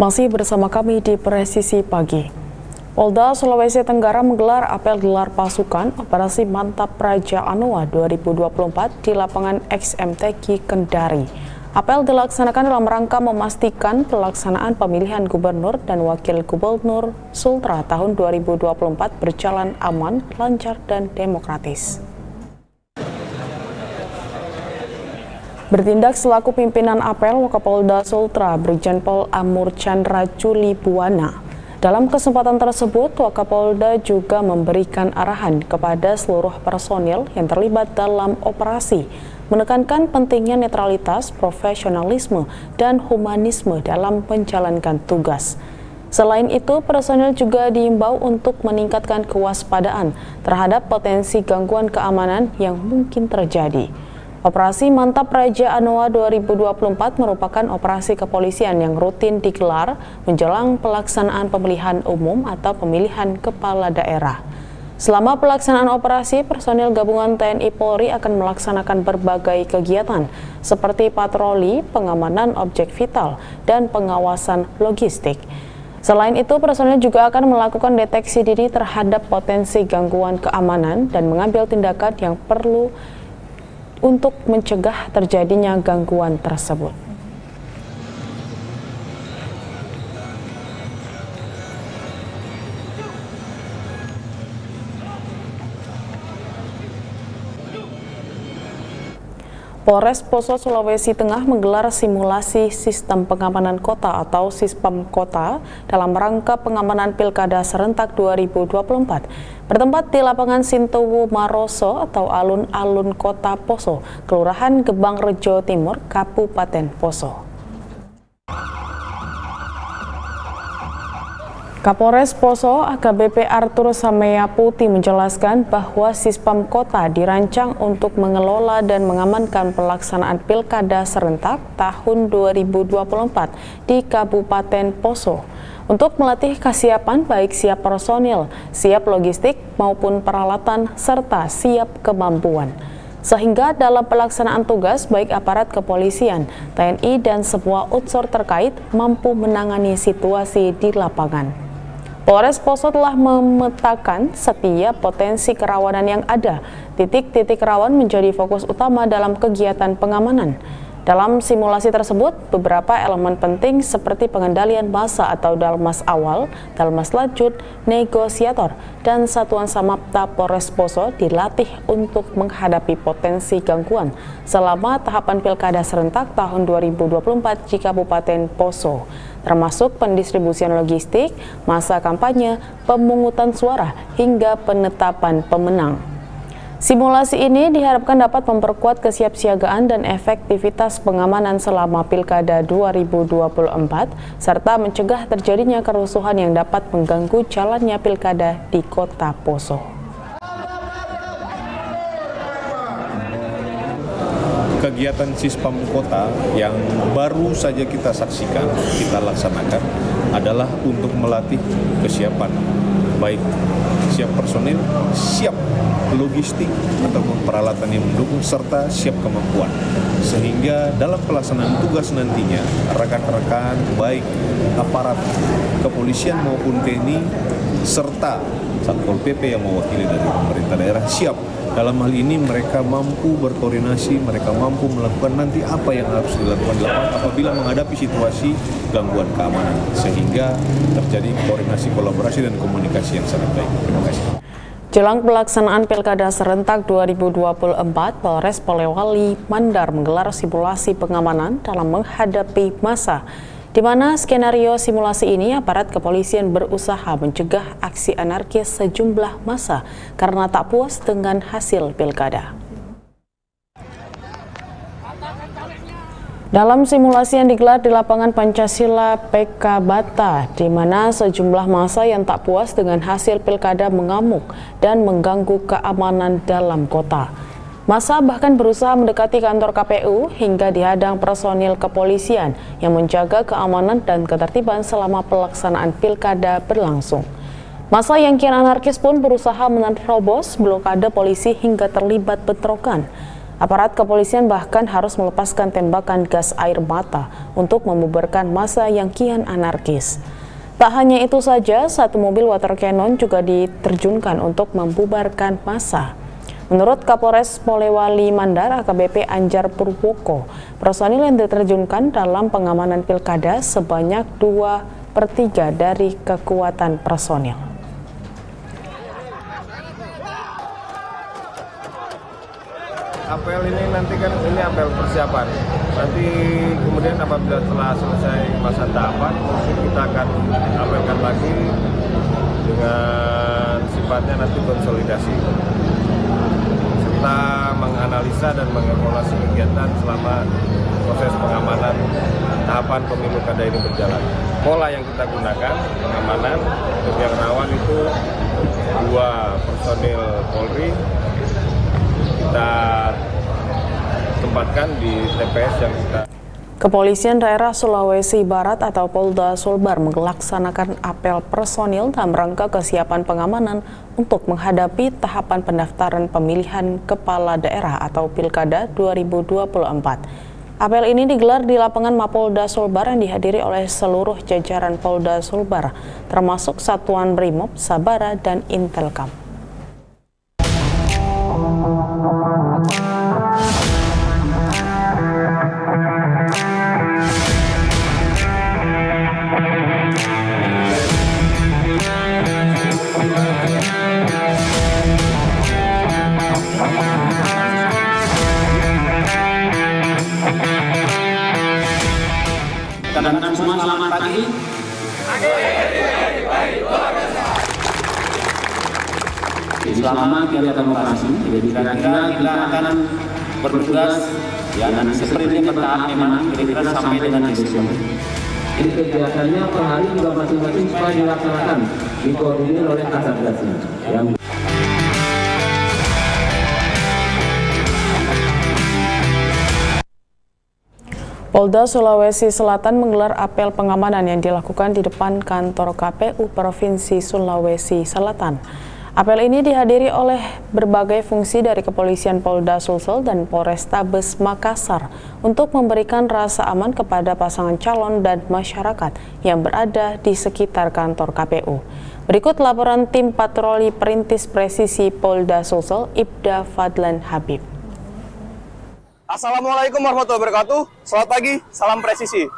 Masih bersama kami di Presisi Pagi. Polda Sulawesi Tenggara menggelar apel gelar pasukan Operasi Mantap Raja Anoa 2024 di lapangan XMTQ Kendari. Apel dilaksanakan dalam rangka memastikan pelaksanaan pemilihan gubernur dan wakil gubernur Sultra tahun 2024 berjalan aman, lancar, dan demokratis. Bertindak selaku pimpinan apel Wakapolda Sultra, Brigjen Pol Amur Chandra Buwana. Dalam kesempatan tersebut, Wakapolda juga memberikan arahan kepada seluruh personil yang terlibat dalam operasi, menekankan pentingnya netralitas, profesionalisme, dan humanisme dalam menjalankan tugas. Selain itu, personil juga diimbau untuk meningkatkan kewaspadaan terhadap potensi gangguan keamanan yang mungkin terjadi. Operasi Mantap Raja Anoa 2024 merupakan operasi kepolisian yang rutin digelar menjelang pelaksanaan pemilihan umum atau pemilihan kepala daerah. Selama pelaksanaan operasi, personil gabungan TNI Polri akan melaksanakan berbagai kegiatan seperti patroli, pengamanan objek vital, dan pengawasan logistik. Selain itu, personil juga akan melakukan deteksi dini terhadap potensi gangguan keamanan dan mengambil tindakan yang perlu untuk mencegah terjadinya gangguan tersebut. Polres Poso Sulawesi Tengah menggelar simulasi sistem pengamanan kota atau Sispam Kota dalam rangka pengamanan Pilkada serentak 2024 bertempat di lapangan Sintowo Maroso atau alun-alun Kota Poso, Kelurahan Gebang Rejo Timur, Kabupaten Poso. Kapolres Poso AKBP Arthur Samea Putih menjelaskan bahwa Sispam Kota dirancang untuk mengelola dan mengamankan pelaksanaan Pilkada serentak tahun 2024 di Kabupaten Poso untuk melatih kesiapan baik siap personil, siap logistik maupun peralatan serta siap kemampuan sehingga dalam pelaksanaan tugas baik aparat kepolisian, TNI dan semua unsur terkait mampu menangani situasi di lapangan. Polres Poso telah memetakan setiap potensi kerawanan yang ada. Titik-titik rawan menjadi fokus utama dalam kegiatan pengamanan. Dalam simulasi tersebut, beberapa elemen penting seperti pengendalian massa atau dalmas awal, dalmas lanjut, negosiator, dan satuan samapta Polres Poso dilatih untuk menghadapi potensi gangguan selama tahapan pilkada serentak tahun 2024 di Kabupaten Poso termasuk pendistribusian logistik, masa kampanye, pemungutan suara, hingga penetapan pemenang. Simulasi ini diharapkan dapat memperkuat kesiapsiagaan dan efektivitas pengamanan selama Pilkada 2024 serta mencegah terjadinya kerusuhan yang dapat mengganggu jalannya Pilkada di Kota Poso. Kegiatan Sispam Kota yang baru saja kita saksikan, kita laksanakan adalah untuk melatih kesiapan baik siap personil, siap logistik ataupun peralatan yang mendukung serta siap kemampuan. Sehingga dalam pelaksanaan tugas nantinya rekan-rekan baik aparat kepolisian maupun TNI serta Satpol PP yang mewakili dari pemerintah daerah siap dalam hal ini mereka mampu berkoordinasi, mereka mampu melakukan nanti apa yang harus dilakukan di lapangan apabila menghadapi situasi gangguan keamanan sehingga terjadi koordinasi, kolaborasi dan komunikasi yang sangat baik. Terima kasih. Jelang pelaksanaan Pilkada serentak 2024, Polres Polewali Mandar menggelar simulasi pengamanan dalam menghadapi masa di mana skenario simulasi ini aparat kepolisian berusaha mencegah aksi anarkis sejumlah masa karena tak puas dengan hasil pilkada. Dalam simulasi yang digelar di lapangan Pancasila PK Bata, di mana sejumlah masa yang tak puas dengan hasil pilkada mengamuk dan mengganggu keamanan dalam kota. Masa bahkan berusaha mendekati kantor KPU hingga dihadang personil kepolisian yang menjaga keamanan dan ketertiban selama pelaksanaan pilkada berlangsung. Masa yang kian anarkis pun berusaha menerobos blokade polisi hingga terlibat bentrokan. Aparat kepolisian bahkan harus melepaskan tembakan gas air mata untuk membubarkan masa yang kian anarkis. Tak hanya itu saja, satu mobil water cannon juga diterjunkan untuk membubarkan masa. Menurut Kapolres Polewali Mandar AKBP Anjar Purwoko, personil yang diterjunkan dalam pengamanan pilkada sebanyak 2 per 3 dari kekuatan personil. apel ini nanti kan ini apel persiapan. Nanti kemudian apabila telah selesai masa tahapan, mungkin kita akan apelkan lagi dengan sifatnya nanti konsolidasi menganalisa dan mengevaluasi kegiatan selama proses pengamanan tahapan pemilu kada ini berjalan. Pola yang kita gunakan pengamanan untuk yang rawan itu dua personil Polri kita tempatkan di TPS yang kita Kepolisian daerah Sulawesi Barat atau Polda Sulbar melaksanakan apel personil dalam rangka kesiapan pengamanan untuk menghadapi tahapan pendaftaran pemilihan kepala daerah atau Pilkada 2024. Apel ini digelar di lapangan Mapolda Sulbar yang dihadiri oleh seluruh jajaran Polda Sulbar, termasuk Satuan Brimob, Sabara, dan Intelkam. Selamat pagi. Selama kegiatan operasi, jadi kira-kira kita akan bertugas ya dan seperti bertahap memang kira-kira sampai dengan besok. Jadi kegiatannya per hari juga masing-masing supaya dilaksanakan dikoordinir oleh kasatgasnya. Polda Sulawesi Selatan menggelar apel pengamanan yang dilakukan di depan kantor KPU Provinsi Sulawesi Selatan. Apel ini dihadiri oleh berbagai fungsi dari Kepolisian Polda Sulsel dan Polrestabes Makassar untuk memberikan rasa aman kepada pasangan calon dan masyarakat yang berada di sekitar kantor KPU. Berikut laporan tim patroli perintis presisi Polda Sulsel, Ibda Fadlan Habib. Assalamualaikum warahmatullahi wabarakatuh. Selamat pagi, salam presisi.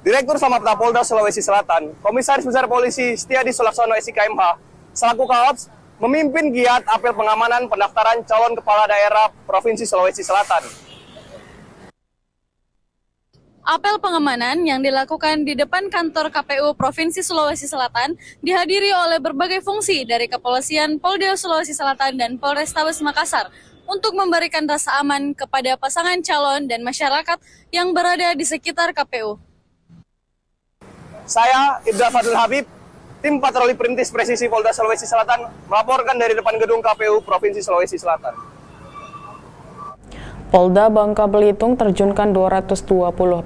Direktur Samapta Polda Sulawesi Selatan, Komisaris Besar Polisi Setiadi Sulaksono SIKMH, selaku Kaops, memimpin giat apel pengamanan pendaftaran calon kepala daerah Provinsi Sulawesi Selatan. Apel pengamanan yang dilakukan di depan kantor KPU Provinsi Sulawesi Selatan dihadiri oleh berbagai fungsi dari Kepolisian Polda Sulawesi Selatan dan Polrestabes Makassar untuk memberikan rasa aman kepada pasangan calon dan masyarakat yang berada di sekitar KPU. Saya, Ibda Fadil Habib, tim patroli perintis presisi Polda Sulawesi Selatan, melaporkan dari depan gedung KPU Provinsi Sulawesi Selatan. Polda Bangka Belitung terjunkan 220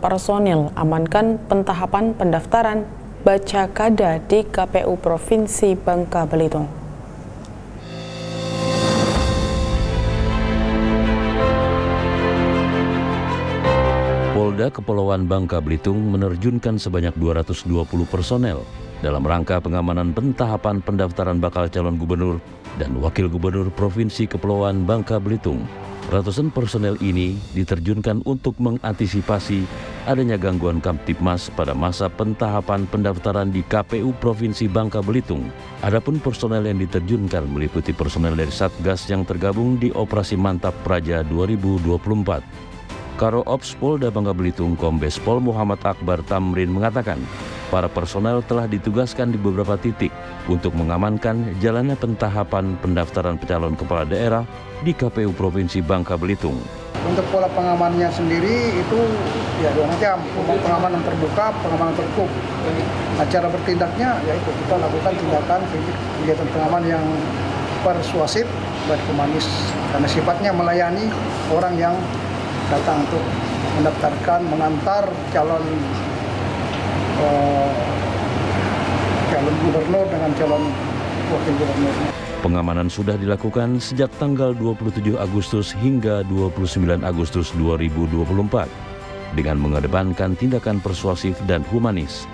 personil amankan pentahapan pendaftaran baca kada di KPU Provinsi Bangka Belitung. Polda Kepulauan Bangka Belitung menerjunkan sebanyak 220 personel dalam rangka pengamanan pentahapan pendaftaran bakal calon gubernur dan wakil gubernur Provinsi Kepulauan Bangka Belitung. Ratusan personel ini diterjunkan untuk mengantisipasi adanya gangguan Kamtipmas pada masa pentahapan pendaftaran di KPU Provinsi Bangka Belitung. Adapun personel yang diterjunkan meliputi personel dari Satgas yang tergabung di Operasi Mantap Praja 2024. Karo Ops Polda Bangka Belitung Kombes Pol Muhammad Akbar Tamrin mengatakan, para personel telah ditugaskan di beberapa titik untuk mengamankan jalannya pentahapan pendaftaran calon kepala daerah di KPU Provinsi Bangka Belitung. Untuk pola pengamanannya sendiri itu ya dua macam, pengamanan terbuka, pengamanan tertutup. Nah, cara bertindaknya yaitu kita lakukan tindakan kegiatan pengamanan yang persuasif dan humanis karena sifatnya melayani orang yang datang untuk mendaftarkan, mengantar calon uh, calon gubernur dengan calon wakil gubernur. Pengamanan sudah dilakukan sejak tanggal 27 Agustus hingga 29 Agustus 2024 dengan mengedepankan tindakan persuasif dan humanis.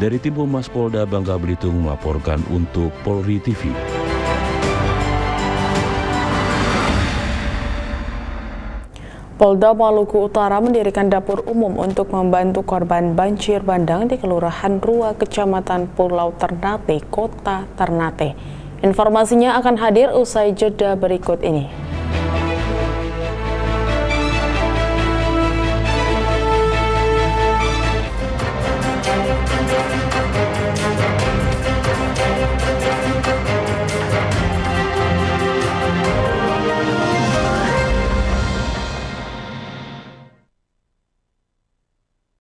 Dari tim Humas Polda Bangka Belitung melaporkan untuk Polri TV. Polda Maluku Utara mendirikan dapur umum untuk membantu korban banjir bandang di Kelurahan Rua, Kecamatan Pulau Ternate, Kota Ternate. Informasinya akan hadir usai jeda berikut ini.